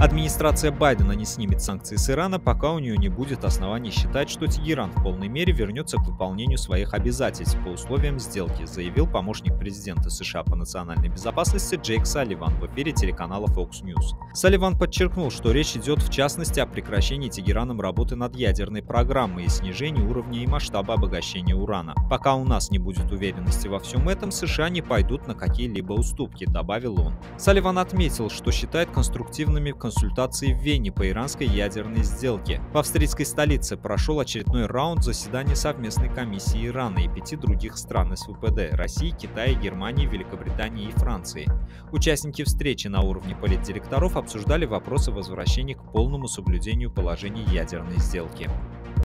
Администрация Байдена не снимет санкции с Ирана, пока у нее не будет оснований считать, что Тегеран в полной мере вернется к выполнению своих обязательств по условиям сделки, заявил помощник президента США по национальной безопасности Джейк Салливан в эфире телеканала Fox News. Салливан подчеркнул, что речь идет в частности о прекращении Тегераном работы над ядерной программой и снижении уровня и масштаба обогащения урана. Пока у нас не будет уверенности во всем этом, США не пойдут на какие-либо уступки, добавил он. Салливан отметил, что считает конструктивными консультации в Вене по иранской ядерной сделке. В австрийской столице прошел очередной раунд заседания совместной комиссии Ирана и пяти других стран СВПД – России, Китая, Германии, Великобритании и Франции. Участники встречи на уровне политдиректоров обсуждали вопросы возвращения к полному соблюдению положений ядерной сделки.